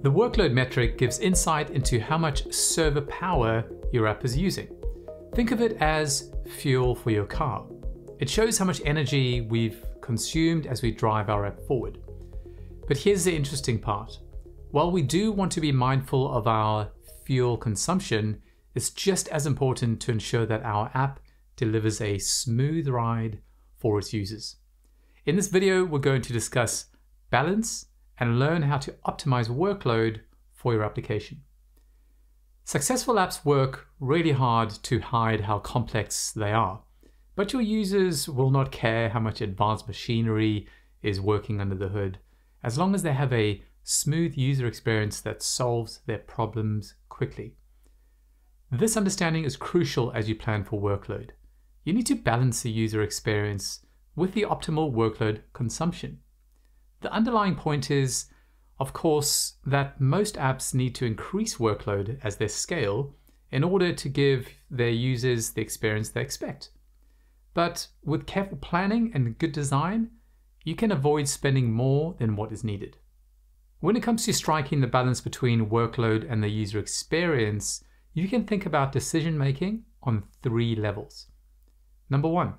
The workload metric gives insight into how much server power your app is using. Think of it as fuel for your car. It shows how much energy we've consumed as we drive our app forward. But here's the interesting part. While we do want to be mindful of our fuel consumption, it's just as important to ensure that our app delivers a smooth ride for its users. In this video, we're going to discuss balance and learn how to optimize workload for your application. Successful apps work really hard to hide how complex they are, but your users will not care how much advanced machinery is working under the hood, as long as they have a smooth user experience that solves their problems quickly. This understanding is crucial as you plan for workload. You need to balance the user experience with the optimal workload consumption. The underlying point is, of course, that most apps need to increase workload as they scale in order to give their users the experience they expect. But with careful planning and good design, you can avoid spending more than what is needed. When it comes to striking the balance between workload and the user experience, you can think about decision making on three levels. Number one,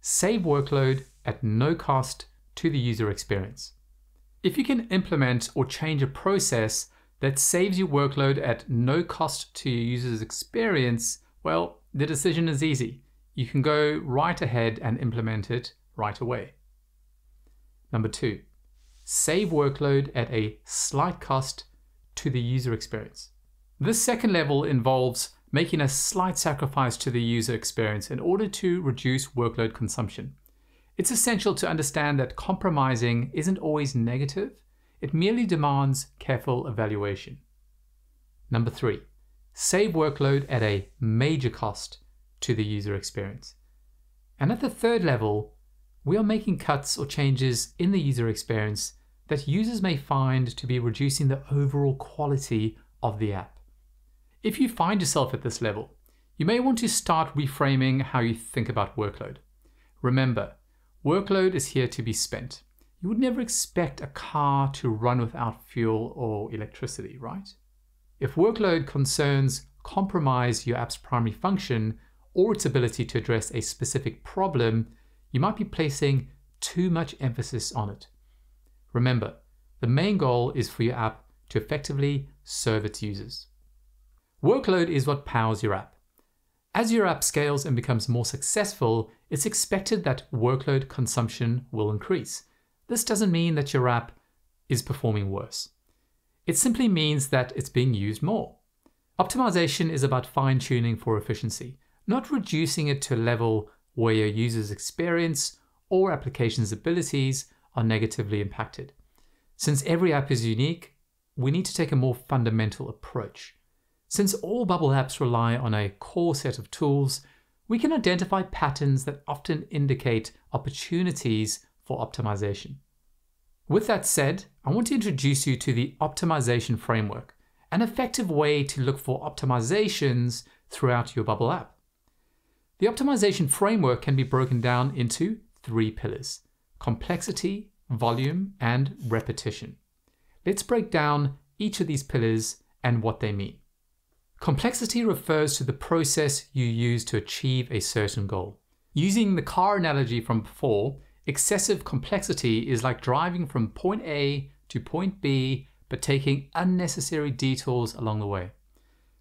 save workload at no cost to the user experience. If you can implement or change a process that saves your workload at no cost to your user's experience, well, the decision is easy. You can go right ahead and implement it right away. Number two, save workload at a slight cost to the user experience. This second level involves making a slight sacrifice to the user experience in order to reduce workload consumption. It's essential to understand that compromising isn't always negative, it merely demands careful evaluation. Number three, save workload at a major cost to the user experience. And at the third level, we are making cuts or changes in the user experience that users may find to be reducing the overall quality of the app. If you find yourself at this level, you may want to start reframing how you think about workload. Remember, Workload is here to be spent. You would never expect a car to run without fuel or electricity, right? If workload concerns compromise your app's primary function or its ability to address a specific problem, you might be placing too much emphasis on it. Remember, the main goal is for your app to effectively serve its users. Workload is what powers your app. As your app scales and becomes more successful, it's expected that workload consumption will increase. This doesn't mean that your app is performing worse. It simply means that it's being used more. Optimization is about fine tuning for efficiency, not reducing it to a level where your user's experience or application's abilities are negatively impacted. Since every app is unique, we need to take a more fundamental approach. Since all Bubble apps rely on a core set of tools, we can identify patterns that often indicate opportunities for optimization. With that said, I want to introduce you to the optimization framework, an effective way to look for optimizations throughout your Bubble app. The optimization framework can be broken down into three pillars, complexity, volume, and repetition. Let's break down each of these pillars and what they mean. Complexity refers to the process you use to achieve a certain goal. Using the car analogy from before, excessive complexity is like driving from point A to point B, but taking unnecessary detours along the way.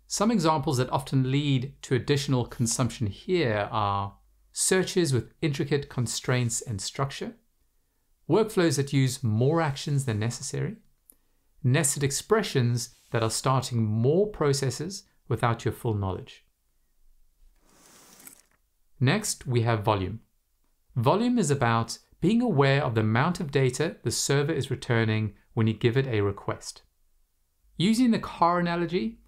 Some examples that often lead to additional consumption here are searches with intricate constraints and structure, workflows that use more actions than necessary, nested expressions that are starting more processes without your full knowledge. Next, we have volume. Volume is about being aware of the amount of data the server is returning when you give it a request. Using the car analogy,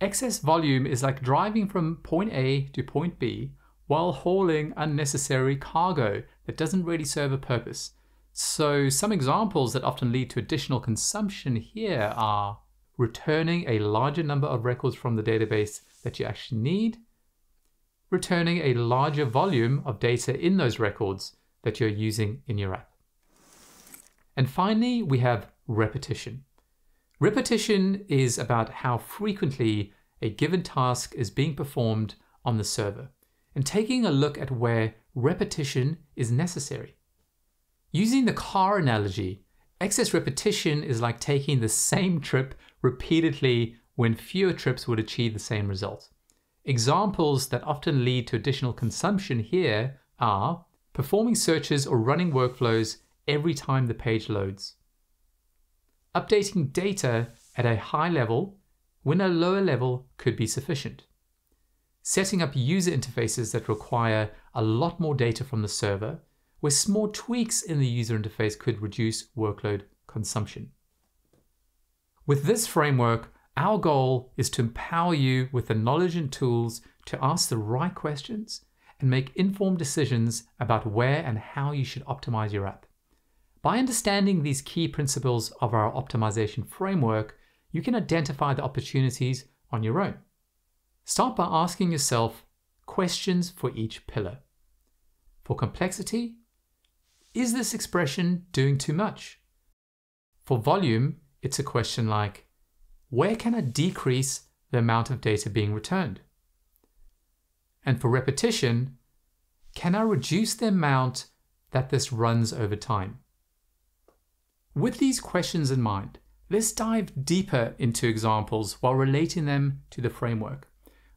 excess volume is like driving from point A to point B while hauling unnecessary cargo that doesn't really serve a purpose. So some examples that often lead to additional consumption here are returning a larger number of records from the database that you actually need, returning a larger volume of data in those records that you're using in your app. And finally, we have repetition. Repetition is about how frequently a given task is being performed on the server and taking a look at where repetition is necessary. Using the car analogy, excess repetition is like taking the same trip repeatedly when fewer trips would achieve the same result. Examples that often lead to additional consumption here are performing searches or running workflows every time the page loads. Updating data at a high level when a lower level could be sufficient. Setting up user interfaces that require a lot more data from the server, where small tweaks in the user interface could reduce workload consumption. With this framework, our goal is to empower you with the knowledge and tools to ask the right questions and make informed decisions about where and how you should optimize your app. By understanding these key principles of our optimization framework, you can identify the opportunities on your own. Start by asking yourself questions for each pillar. For complexity, is this expression doing too much? For volume, it's a question like, where can I decrease the amount of data being returned? And for repetition, can I reduce the amount that this runs over time? With these questions in mind, let's dive deeper into examples while relating them to the framework.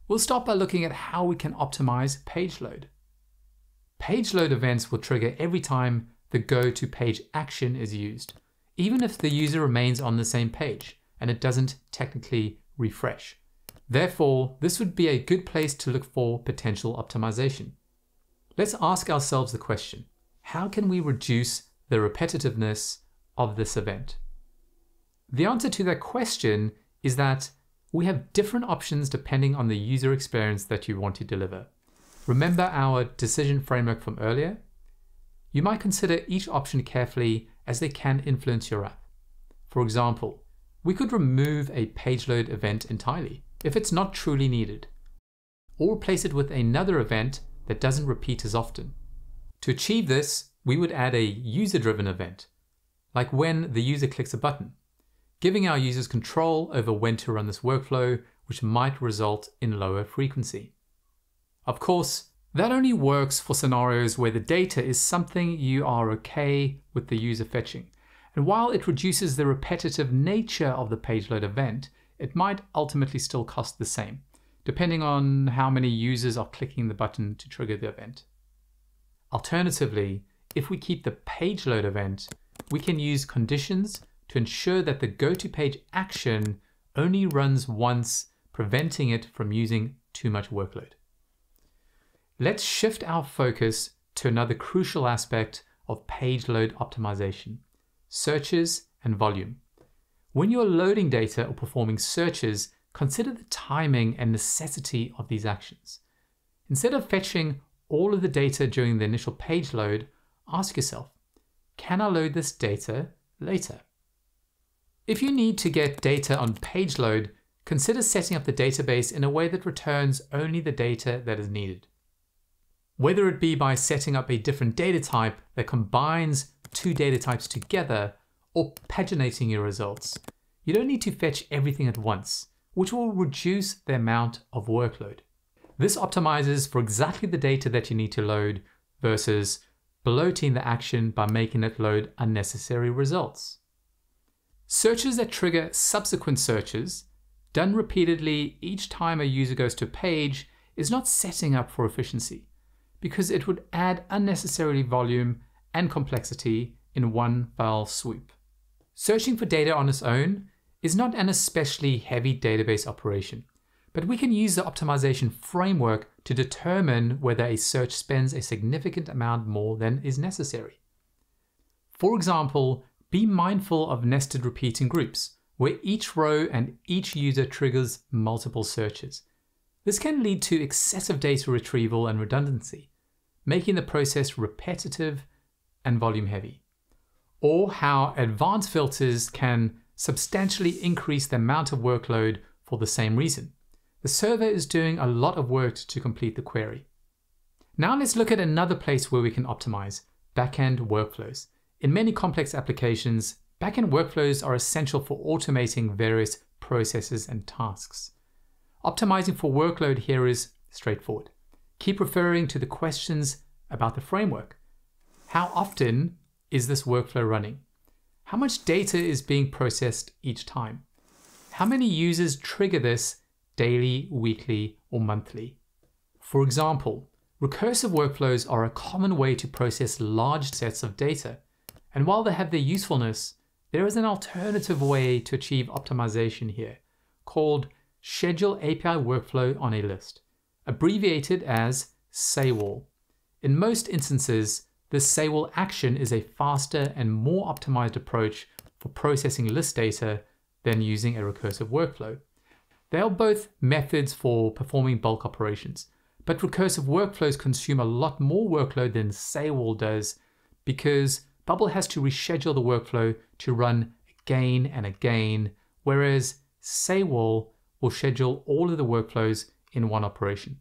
We'll start by looking at how we can optimize page load. Page load events will trigger every time the go to page action is used, even if the user remains on the same page and it doesn't technically refresh. Therefore, this would be a good place to look for potential optimization. Let's ask ourselves the question, how can we reduce the repetitiveness of this event? The answer to that question is that we have different options depending on the user experience that you want to deliver. Remember our decision framework from earlier? You might consider each option carefully as they can influence your app. For example, we could remove a page load event entirely if it's not truly needed, or replace it with another event that doesn't repeat as often. To achieve this, we would add a user-driven event, like when the user clicks a button, giving our users control over when to run this workflow, which might result in lower frequency. Of course, that only works for scenarios where the data is something you are okay with the user fetching. And while it reduces the repetitive nature of the page load event, it might ultimately still cost the same, depending on how many users are clicking the button to trigger the event. Alternatively, if we keep the page load event, we can use conditions to ensure that the go to page action only runs once, preventing it from using too much workload. Let's shift our focus to another crucial aspect of page load optimization, searches and volume. When you're loading data or performing searches, consider the timing and necessity of these actions. Instead of fetching all of the data during the initial page load, ask yourself, can I load this data later? If you need to get data on page load, consider setting up the database in a way that returns only the data that is needed whether it be by setting up a different data type that combines two data types together or paginating your results. You don't need to fetch everything at once, which will reduce the amount of workload. This optimizes for exactly the data that you need to load versus bloating the action by making it load unnecessary results. Searches that trigger subsequent searches, done repeatedly each time a user goes to a page, is not setting up for efficiency because it would add unnecessarily volume and complexity in one fell swoop. Searching for data on its own is not an especially heavy database operation, but we can use the optimization framework to determine whether a search spends a significant amount more than is necessary. For example, be mindful of nested repeating groups, where each row and each user triggers multiple searches. This can lead to excessive data retrieval and redundancy, making the process repetitive and volume heavy. Or how advanced filters can substantially increase the amount of workload for the same reason. The server is doing a lot of work to complete the query. Now let's look at another place where we can optimize, backend workflows. In many complex applications, Backend workflows are essential for automating various processes and tasks. Optimizing for workload here is straightforward. Keep referring to the questions about the framework. How often is this workflow running? How much data is being processed each time? How many users trigger this daily, weekly, or monthly? For example, recursive workflows are a common way to process large sets of data. And while they have their usefulness, there is an alternative way to achieve optimization here, called Schedule API Workflow on a List, abbreviated as SAWOL. In most instances, this SAWOL action is a faster and more optimized approach for processing list data than using a recursive workflow. They are both methods for performing bulk operations, but recursive workflows consume a lot more workload than SAWOL does because Bubble has to reschedule the workflow to run again and again, whereas SAWOL will schedule all of the workflows in one operation.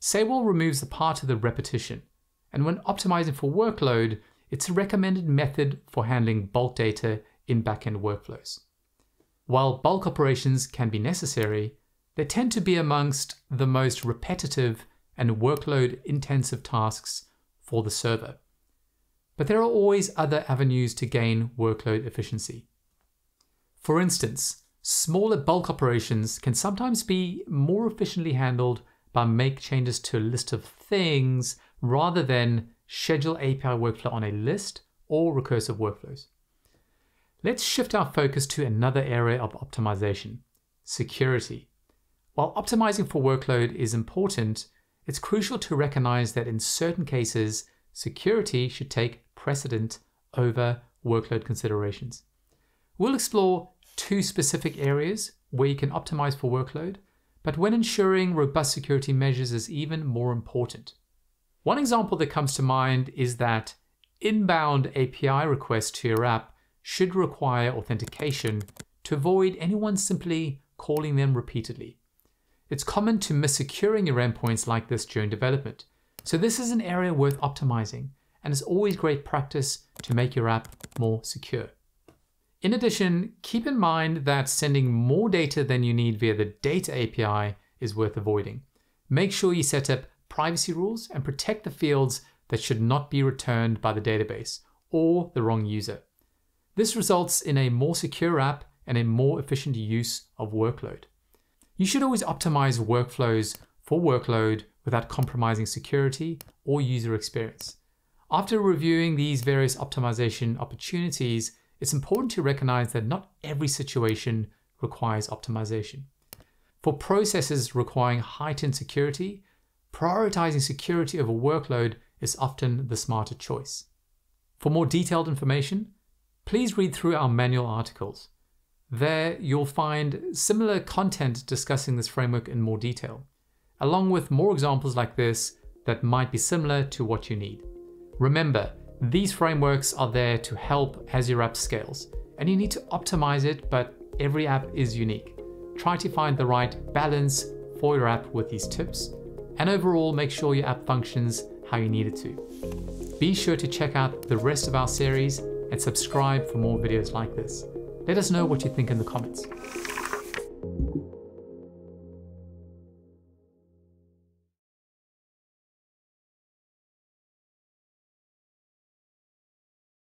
SAWOL removes the part of the repetition, and when optimizing for workload, it's a recommended method for handling bulk data in backend workflows. While bulk operations can be necessary, they tend to be amongst the most repetitive and workload intensive tasks for the server. But there are always other avenues to gain workload efficiency. For instance, smaller bulk operations can sometimes be more efficiently handled by make changes to a list of things rather than schedule API workflow on a list or recursive workflows. Let's shift our focus to another area of optimization, security. While optimizing for workload is important, it's crucial to recognize that in certain cases, security should take precedent over workload considerations. We'll explore two specific areas where you can optimize for workload, but when ensuring robust security measures is even more important. One example that comes to mind is that inbound API requests to your app should require authentication to avoid anyone simply calling them repeatedly. It's common to miss securing your endpoints like this during development, so this is an area worth optimizing and it's always great practice to make your app more secure. In addition, keep in mind that sending more data than you need via the data API is worth avoiding. Make sure you set up privacy rules and protect the fields that should not be returned by the database or the wrong user. This results in a more secure app and a more efficient use of workload. You should always optimize workflows for workload without compromising security or user experience. After reviewing these various optimization opportunities, it's important to recognize that not every situation requires optimization. For processes requiring heightened security, prioritizing security over workload is often the smarter choice. For more detailed information, please read through our manual articles. There you'll find similar content discussing this framework in more detail, along with more examples like this that might be similar to what you need. Remember, these frameworks are there to help as your app scales, and you need to optimize it, but every app is unique. Try to find the right balance for your app with these tips, and overall make sure your app functions how you need it to. Be sure to check out the rest of our series and subscribe for more videos like this. Let us know what you think in the comments.